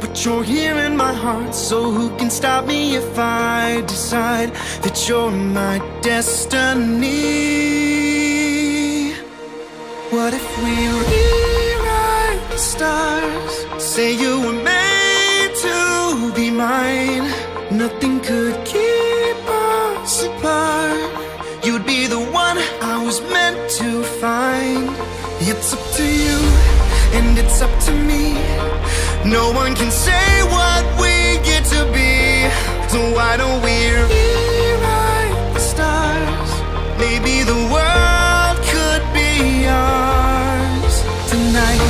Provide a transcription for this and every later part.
But you're here in my heart, so who can stop me if I decide that you're my destiny? What if we rewrite the stars? Say you were made to be mine. Nothing could keep No one can say what we get to be. So why don't we rewrite the stars? Maybe the world could be ours tonight.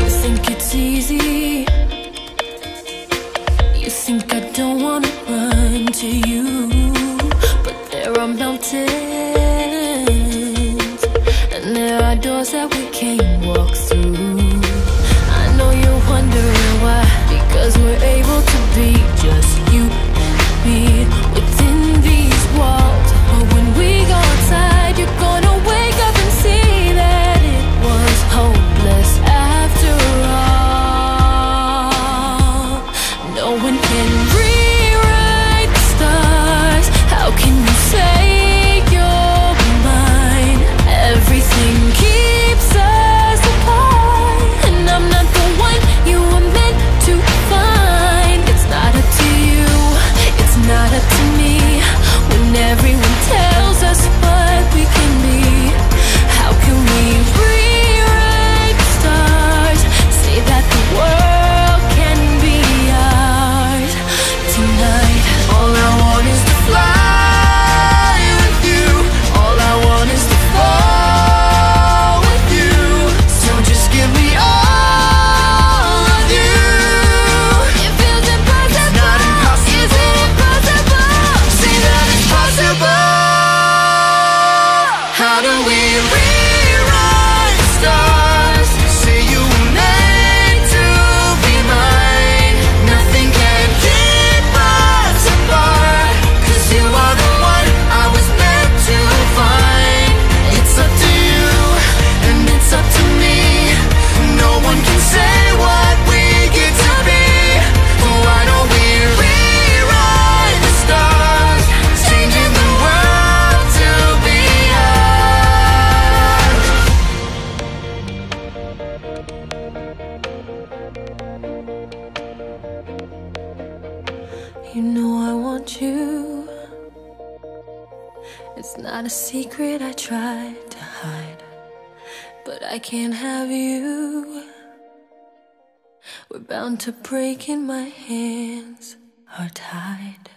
You think it's easy. You think I don't wanna run to you. But there are mountains, that we can't walk through. Do You know I want you. It's not a secret I tried to hide, but I can't have you. We're bound to break, and my hands are tied.